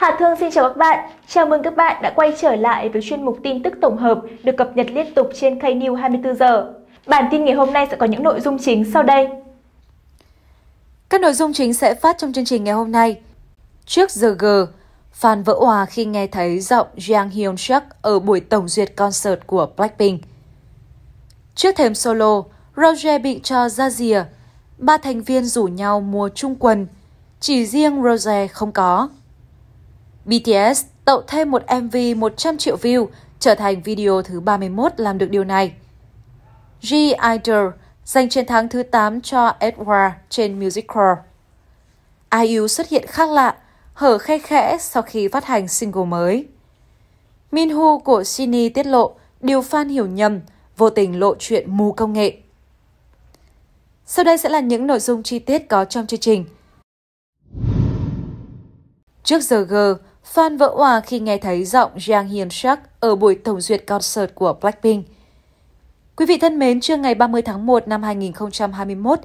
Hà Thương xin chào các bạn. Chào mừng các bạn đã quay trở lại với chuyên mục tin tức tổng hợp được cập nhật liên tục trên K-News 24 giờ. Bản tin ngày hôm nay sẽ có những nội dung chính sau đây. Các nội dung chính sẽ phát trong chương trình ngày hôm nay. Trước giờ G, fan vỡ hòa khi nghe thấy giọng Jang Hyun Suk ở buổi tổng duyệt concert của Blackpink. Trước thềm solo, Roger bị cho ra rìa. Ba thành viên rủ nhau mua chung quần. Chỉ riêng Roger không có. BTS tậu thêm một MV 100 triệu view, trở thành video thứ 31 làm được điều này. G-Idol giành chiến thắng thứ 8 cho Edward trên Music Core. IU xuất hiện khác lạ, hở khe khẽ sau khi phát hành single mới. Minho của Shinee tiết lộ điều fan hiểu nhầm, vô tình lộ chuyện mù công nghệ. Sau đây sẽ là những nội dung chi tiết có trong chương trình. Trước giờ G, fan vỡ hòa khi nghe thấy giọng Jang Hyun Suk ở buổi tổng duyệt concert của Blackpink. Quý vị thân mến, trưa ngày 30 tháng 1 năm 2021,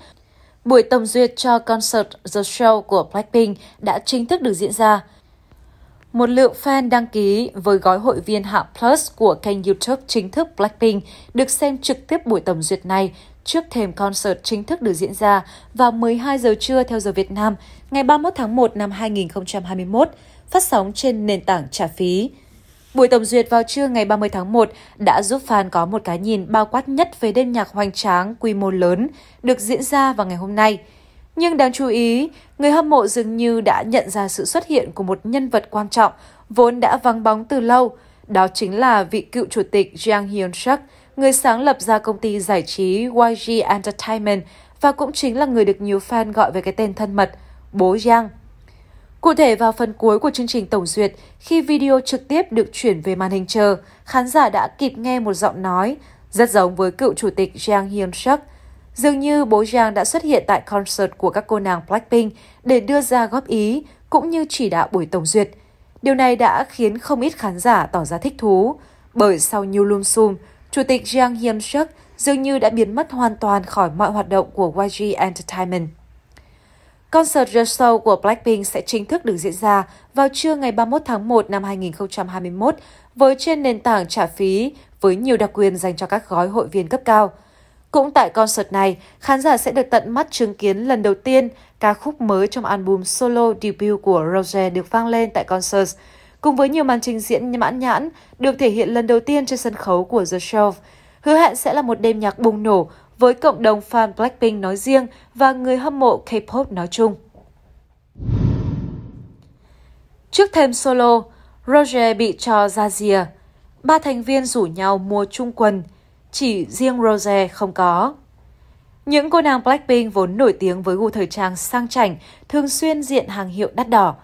buổi tổng duyệt cho concert The Show của Blackpink đã chính thức được diễn ra. Một lượng fan đăng ký với gói hội viên hạng Plus của kênh YouTube chính thức Blackpink được xem trực tiếp buổi tổng duyệt này trước thềm concert chính thức được diễn ra vào 12 giờ trưa theo giờ Việt Nam ngày 31 tháng 1 năm 2021, phát sóng trên nền tảng trả phí. Buổi tổng duyệt vào trưa ngày 30 tháng 1 đã giúp fan có một cái nhìn bao quát nhất về đêm nhạc hoành tráng quy mô lớn được diễn ra vào ngày hôm nay. Nhưng đáng chú ý, người hâm mộ dường như đã nhận ra sự xuất hiện của một nhân vật quan trọng vốn đã vắng bóng từ lâu. Đó chính là vị cựu chủ tịch Jang Hyun Suk, người sáng lập ra công ty giải trí YG Entertainment và cũng chính là người được nhiều fan gọi với cái tên thân mật, bố Jang. Cụ thể vào phần cuối của chương trình tổng duyệt, khi video trực tiếp được chuyển về màn hình chờ, khán giả đã kịp nghe một giọng nói rất giống với cựu chủ tịch Jang Hyun Suk. Dường như bố Jang đã xuất hiện tại concert của các cô nàng Blackpink để đưa ra góp ý cũng như chỉ đạo buổi tổng duyệt. Điều này đã khiến không ít khán giả tỏ ra thích thú, bởi sau nhiều lùm xùm, chủ tịch Jang Hyun Suk dường như đã biến mất hoàn toàn khỏi mọi hoạt động của YG Entertainment. Concert The Show của Blackpink sẽ chính thức được diễn ra vào trưa ngày 31 tháng 1 năm 2021 với trên nền tảng trả phí với nhiều đặc quyền dành cho các gói hội viên cấp cao. Cũng tại concert này, khán giả sẽ được tận mắt chứng kiến lần đầu tiên ca khúc mới trong album solo debut của Rose được vang lên tại concert, cùng với nhiều màn trình diễn mãn nhãn được thể hiện lần đầu tiên trên sân khấu của The Show. Hứa hẹn sẽ là một đêm nhạc bùng nổ với cộng đồng fan Blackpink nói riêng và người hâm mộ K-pop nói chung. Trước thêm solo, Roger bị cho ra rìa. Ba thành viên rủ nhau mua chung quần, chỉ riêng Roger không có. Những cô nàng Blackpink vốn nổi tiếng với gu thời trang sang chảnh, thường xuyên diện hàng hiệu đắt đỏ.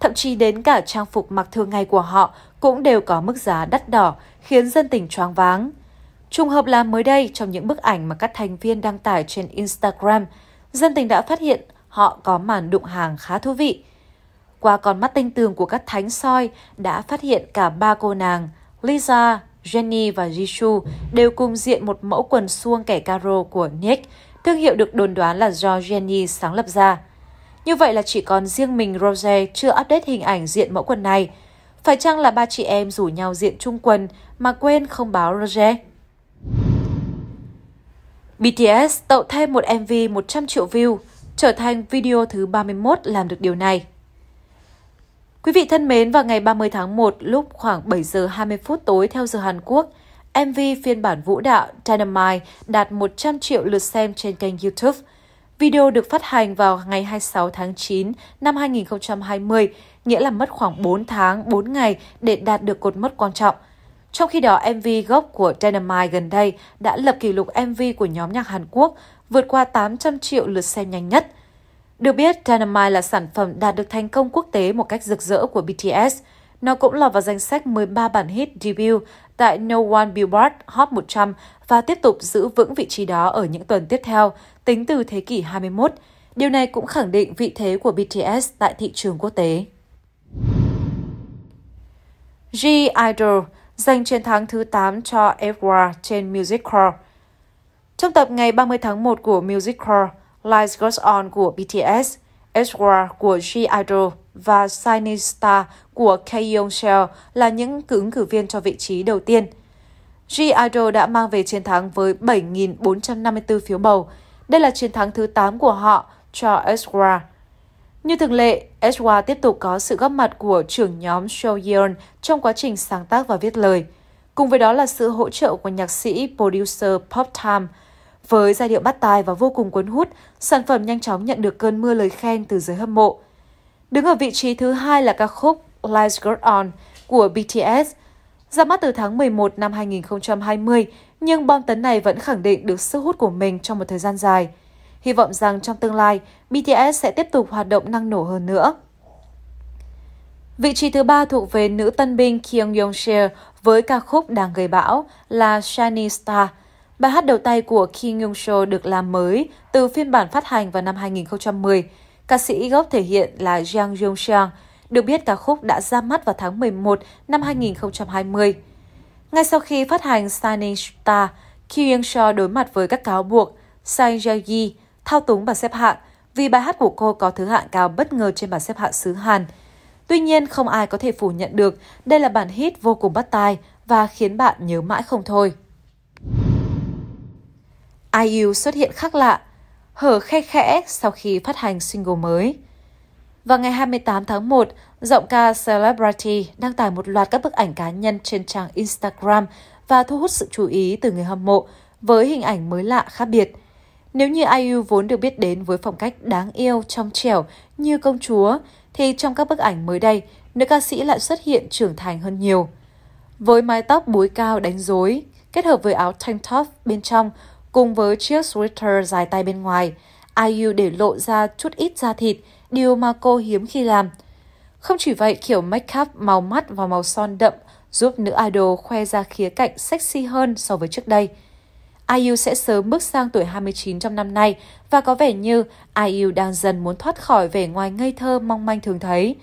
Thậm chí đến cả trang phục mặc thường ngày của họ cũng đều có mức giá đắt đỏ, khiến dân tình choáng váng. Trùng hợp là mới đây trong những bức ảnh mà các thành viên đăng tải trên Instagram, dân tình đã phát hiện họ có màn đụng hàng khá thú vị. Qua con mắt tinh tường của các thánh soi đã phát hiện cả ba cô nàng Lisa, Jenny và Jisoo đều cùng diện một mẫu quần suông kẻ caro của Nick, thương hiệu được đồn đoán là do Jenny sáng lập ra. Như vậy là chỉ còn riêng mình Rose chưa update hình ảnh diện mẫu quần này. Phải chăng là ba chị em rủ nhau diện chung quần mà quên không báo Rose? BTS tậu thêm một MV 100 triệu view, trở thành video thứ 31 làm được điều này. Quý vị thân mến, vào ngày 30 tháng 1 lúc khoảng 7 giờ 20 phút tối theo giờ Hàn Quốc, MV phiên bản vũ đạo Dynamite đạt 100 triệu lượt xem trên kênh YouTube. Video được phát hành vào ngày 26 tháng 9 năm 2020, nghĩa là mất khoảng 4 tháng, 4 ngày để đạt được cột mốc quan trọng – trong khi đó, MV gốc của Dynamite gần đây đã lập kỷ lục MV của nhóm nhạc Hàn Quốc vượt qua 800 triệu lượt xem nhanh nhất. Được biết, Dynamite là sản phẩm đạt được thành công quốc tế một cách rực rỡ của BTS. Nó cũng lọt vào danh sách 13 bản hit debut tại No One Billboard Hot 100 và tiếp tục giữ vững vị trí đó ở những tuần tiếp theo, tính từ thế kỷ 21. Điều này cũng khẳng định vị thế của BTS tại thị trường quốc tế. G-Idol giành chiến thắng thứ 8 cho Edward trên Music Core. Trong tập ngày 30 tháng 1 của Music Core, Lights Goes On của BTS, Edward của G-Idol và Shiny Star của Kaeyoung Shell là những ứng cử viên cho vị trí đầu tiên. G-Idol đã mang về chiến thắng với 7.454 phiếu bầu. Đây là chiến thắng thứ 8 của họ cho Edward như thường lệ, Ezra tiếp tục có sự góp mặt của trưởng nhóm Show Yeon trong quá trình sáng tác và viết lời. Cùng với đó là sự hỗ trợ của nhạc sĩ producer Pop Time. Với giai điệu bắt tai và vô cùng cuốn hút, sản phẩm nhanh chóng nhận được cơn mưa lời khen từ giới hâm mộ. Đứng ở vị trí thứ hai là ca khúc Lights Go On của BTS. Ra mắt từ tháng 11 năm 2020, nhưng bom tấn này vẫn khẳng định được sức hút của mình trong một thời gian dài. Hy vọng rằng trong tương lai, BTS sẽ tiếp tục hoạt động năng nổ hơn nữa. Vị trí thứ ba thuộc về nữ tân binh Kyung Yong Shea với ca khúc đang gây bão là Shiny Star. Bài hát đầu tay của Kim Yong Seo được làm mới từ phiên bản phát hành vào năm 2010. Ca sĩ gốc thể hiện là Jang Yong Seong. Được biết ca khúc đã ra mắt vào tháng 11 năm 2020. Ngay sau khi phát hành Shining Star, Kim Yong Seo đối mặt với các cáo buộc Sang Jae thao túng bảng xếp hạng vì bài hát của cô có thứ hạng cao bất ngờ trên bảng xếp hạng xứ Hàn. Tuy nhiên, không ai có thể phủ nhận được đây là bản hit vô cùng bắt tai và khiến bạn nhớ mãi không thôi. IU xuất hiện khác lạ, hở khe khẽ sau khi phát hành single mới. Vào ngày 28 tháng 1, giọng ca Celebrity đăng tải một loạt các bức ảnh cá nhân trên trang Instagram và thu hút sự chú ý từ người hâm mộ với hình ảnh mới lạ khác biệt. Nếu như IU vốn được biết đến với phong cách đáng yêu, trong trẻo như công chúa, thì trong các bức ảnh mới đây, nữ ca sĩ lại xuất hiện trưởng thành hơn nhiều. Với mái tóc búi cao đánh rối, kết hợp với áo tank top bên trong cùng với chiếc sweater dài tay bên ngoài, IU để lộ ra chút ít da thịt, điều mà cô hiếm khi làm. Không chỉ vậy, kiểu make up màu mắt và màu son đậm giúp nữ idol khoe ra khía cạnh sexy hơn so với trước đây. IU sẽ sớm bước sang tuổi 29 trong năm nay và có vẻ như IU đang dần muốn thoát khỏi vẻ ngoài ngây thơ mong manh thường thấy.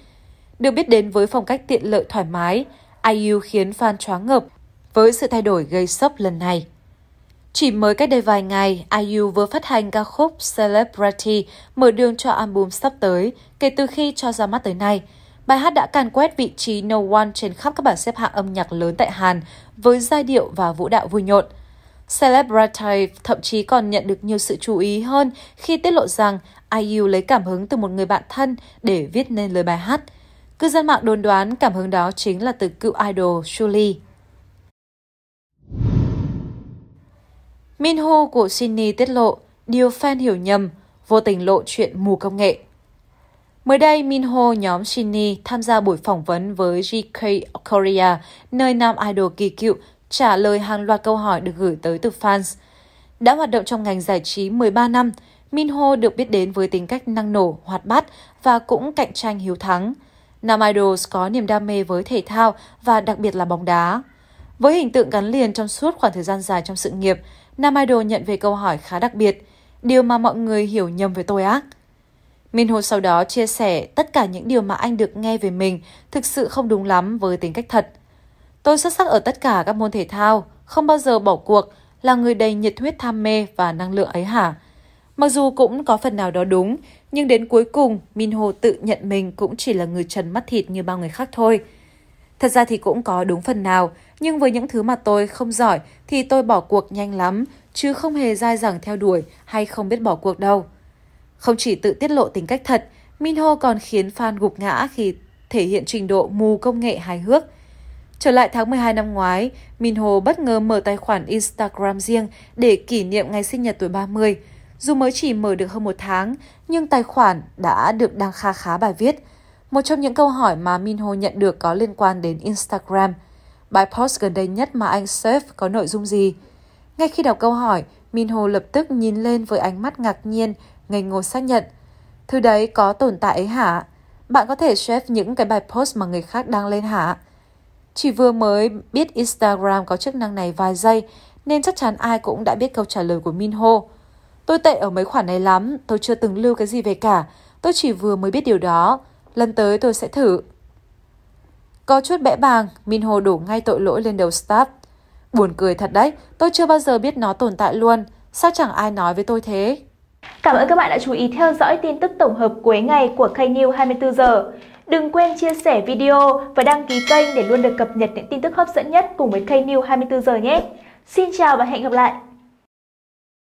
Được biết đến với phong cách tiện lợi thoải mái, IU khiến fan choáng ngợp với sự thay đổi gây sốc lần này. Chỉ mới cách đây vài ngày, IU vừa phát hành ca khúc Celebrity mở đường cho album sắp tới kể từ khi cho ra mắt tới nay. Bài hát đã càn quét vị trí No One trên khắp các bảng xếp hạng âm nhạc lớn tại Hàn với giai điệu và vũ đạo vui nhộn. Celebrity thậm chí còn nhận được nhiều sự chú ý hơn khi tiết lộ rằng IU lấy cảm hứng từ một người bạn thân để viết nên lời bài hát. Cư dân mạng đồn đoán cảm hứng đó chính là từ cựu idol Julie. Minho của Sydney tiết lộ điều fan hiểu nhầm, vô tình lộ chuyện mù công nghệ. Mới đây, Minho nhóm Shinny tham gia buổi phỏng vấn với GK Korea, nơi nam idol kỳ cựu trả lời hàng loạt câu hỏi được gửi tới từ fans. Đã hoạt động trong ngành giải trí 13 năm, Minho được biết đến với tính cách năng nổ, hoạt bát và cũng cạnh tranh hiếu thắng. Nam Idols có niềm đam mê với thể thao và đặc biệt là bóng đá. Với hình tượng gắn liền trong suốt khoảng thời gian dài trong sự nghiệp, Nam Idol nhận về câu hỏi khá đặc biệt, điều mà mọi người hiểu nhầm về tôi ác. Minho sau đó chia sẻ tất cả những điều mà anh được nghe về mình thực sự không đúng lắm với tính cách thật. Tôi xuất sắc ở tất cả các môn thể thao, không bao giờ bỏ cuộc, là người đầy nhiệt huyết tham mê và năng lượng ấy hả? Mặc dù cũng có phần nào đó đúng, nhưng đến cuối cùng, Minho tự nhận mình cũng chỉ là người trần mắt thịt như bao người khác thôi. Thật ra thì cũng có đúng phần nào, nhưng với những thứ mà tôi không giỏi thì tôi bỏ cuộc nhanh lắm, chứ không hề dai dẳng theo đuổi hay không biết bỏ cuộc đâu. Không chỉ tự tiết lộ tính cách thật, Minho còn khiến fan gục ngã khi thể hiện trình độ mù công nghệ hài hước. Trở lại tháng 12 năm ngoái, Minho bất ngờ mở tài khoản Instagram riêng để kỷ niệm ngày sinh nhật tuổi 30. Dù mới chỉ mở được hơn một tháng, nhưng tài khoản đã được đăng kha khá bài viết. Một trong những câu hỏi mà Minho nhận được có liên quan đến Instagram. Bài post gần đây nhất mà anh save có nội dung gì? Ngay khi đọc câu hỏi, Minho lập tức nhìn lên với ánh mắt ngạc nhiên, ngây ngô xác nhận. Thứ đấy có tồn tại ấy hả? Bạn có thể save những cái bài post mà người khác đăng lên hả? Chỉ vừa mới biết Instagram có chức năng này vài giây, nên chắc chắn ai cũng đã biết câu trả lời của Minho. Tôi tệ ở mấy khoản này lắm, tôi chưa từng lưu cái gì về cả. Tôi chỉ vừa mới biết điều đó. Lần tới tôi sẽ thử. Có chút bẽ bàng, Minho đổ ngay tội lỗi lên đầu staff. Buồn cười thật đấy, tôi chưa bao giờ biết nó tồn tại luôn. Sao chẳng ai nói với tôi thế? Cảm ơn các bạn đã chú ý theo dõi tin tức tổng hợp cuối ngày của KNews 24 giờ. Đừng quên chia sẻ video và đăng ký kênh để luôn được cập nhật những tin tức hấp dẫn nhất cùng với KNews 24 giờ nhé. Xin chào và hẹn gặp lại!